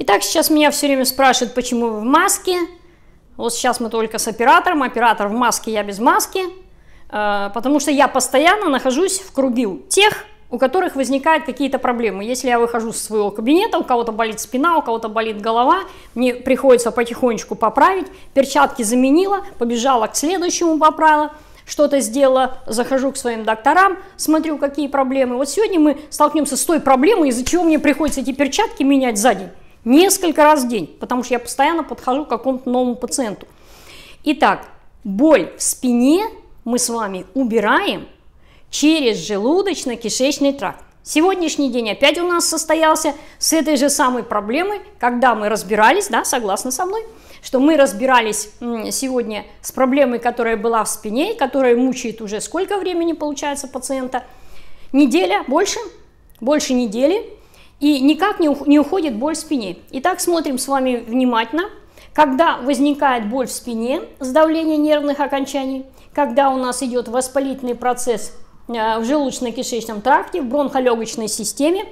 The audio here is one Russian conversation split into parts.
Итак, сейчас меня все время спрашивают, почему вы в маске. Вот сейчас мы только с оператором, оператор в маске, я без маски, э, потому что я постоянно нахожусь в кругу тех, у которых возникают какие-то проблемы. Если я выхожу из своего кабинета, у кого-то болит спина, у кого-то болит голова, мне приходится потихонечку поправить, перчатки заменила, побежала к следующему, поправила, что-то сделала, захожу к своим докторам, смотрю, какие проблемы. Вот сегодня мы столкнемся с той проблемой, из-за чего мне приходится эти перчатки менять за день несколько раз в день, потому что я постоянно подхожу к какому-то новому пациенту. Итак, боль в спине мы с вами убираем через желудочно-кишечный тракт. Сегодняшний день опять у нас состоялся с этой же самой проблемой, когда мы разбирались, да, согласны со мной, что мы разбирались сегодня с проблемой, которая была в спине, которая мучает уже сколько времени, получается, пациента? Неделя, больше? Больше недели. И никак не уходит боль в спине. Итак, смотрим с вами внимательно. Когда возникает боль в спине, сдавление нервных окончаний, когда у нас идет воспалительный процесс э, в желудочно-кишечном тракте, в бронхолегочной системе,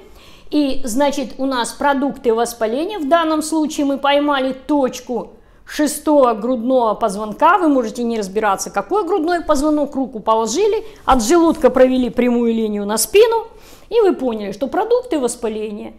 и, значит, у нас продукты воспаления, в данном случае мы поймали точку шестого грудного позвонка, вы можете не разбираться, какой грудной позвонок, руку положили, от желудка провели прямую линию на спину, и вы поняли, что продукты воспаления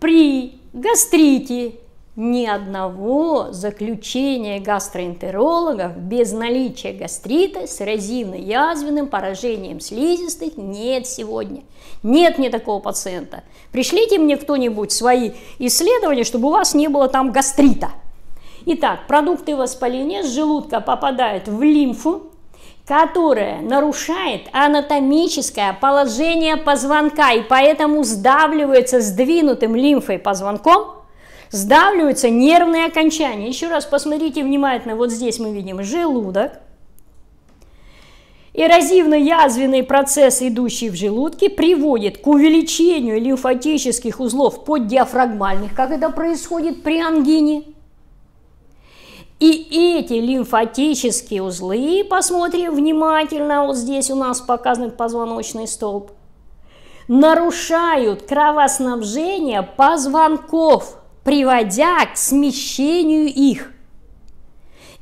при гастрите ни одного заключения гастроэнтерологов без наличия гастрита с эрозивно-язвенным поражением слизистых нет сегодня. Нет мне такого пациента. Пришлите мне кто-нибудь свои исследования, чтобы у вас не было там гастрита. Итак, продукты воспаления с желудка попадают в лимфу, которая нарушает анатомическое положение позвонка и поэтому сдавливается сдвинутым лимфой позвонком, сдавливаются нервные окончания. Еще раз посмотрите внимательно, вот здесь мы видим желудок, Эрозивно-язвенный процесс, идущий в желудке, приводит к увеличению лимфатических узлов поддиафрагмальных, как это происходит при ангине – и эти лимфатические узлы, посмотрим внимательно, вот здесь у нас показан позвоночный столб, нарушают кровоснабжение позвонков, приводя к смещению их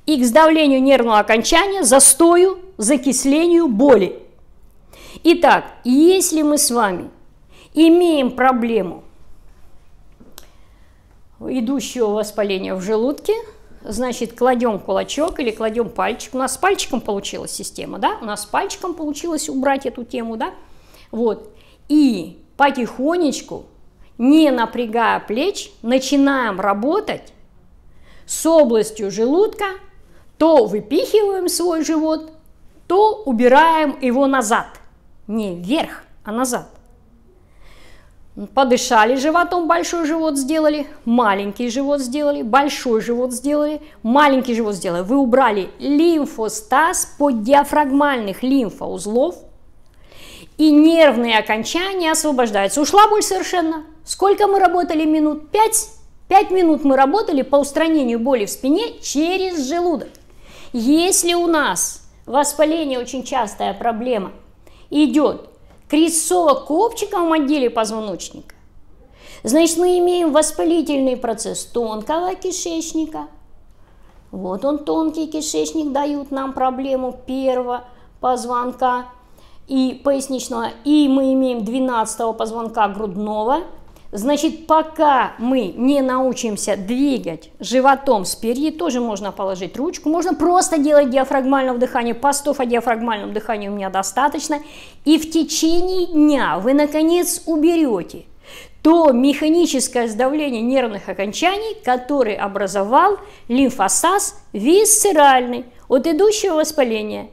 и к сдавлению нервного окончания, застою, закислению боли. Итак, если мы с вами имеем проблему идущего воспаления в желудке – значит, кладем кулачок или кладем пальчик. У нас с пальчиком получилась система, да? У нас с пальчиком получилось убрать эту тему, да? Вот. И потихонечку, не напрягая плеч, начинаем работать с областью желудка, то выпихиваем свой живот, то убираем его назад. Не вверх, а назад. Подышали животом, большой живот сделали, маленький живот сделали, большой живот сделали, маленький живот сделали. Вы убрали лимфостаз под диафрагмальных лимфоузлов, и нервные окончания освобождаются. Ушла боль совершенно. Сколько мы работали минут? Пять. Пять минут мы работали по устранению боли в спине через желудок. Если у нас воспаление очень частая проблема идет крестцово-копчиковом отделе позвоночника, значит, мы имеем воспалительный процесс тонкого кишечника. Вот он, тонкий кишечник, дают нам проблему первого позвонка и поясничного. И мы имеем 12 позвонка грудного – Значит, пока мы не научимся двигать животом спереди, тоже можно положить ручку, можно просто делать диафрагмальное вдыхание, постов о диафрагмальном дыхании у меня достаточно, и в течение дня вы, наконец, уберете то механическое сдавление нервных окончаний, который образовал лимфосаз висцеральный от идущего воспаления.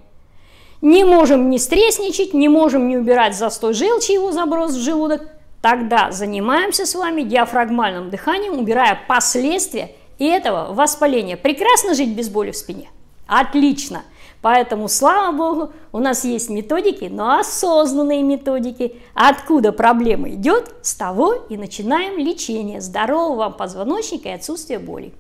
Не можем не стресничать, не можем не убирать застой желчи, его заброс в желудок, Тогда занимаемся с вами диафрагмальным дыханием, убирая последствия этого воспаления. Прекрасно жить без боли в спине? Отлично! Поэтому, слава богу, у нас есть методики, но осознанные методики. Откуда проблема идет, с того и начинаем лечение здорового вам позвоночника и отсутствия боли.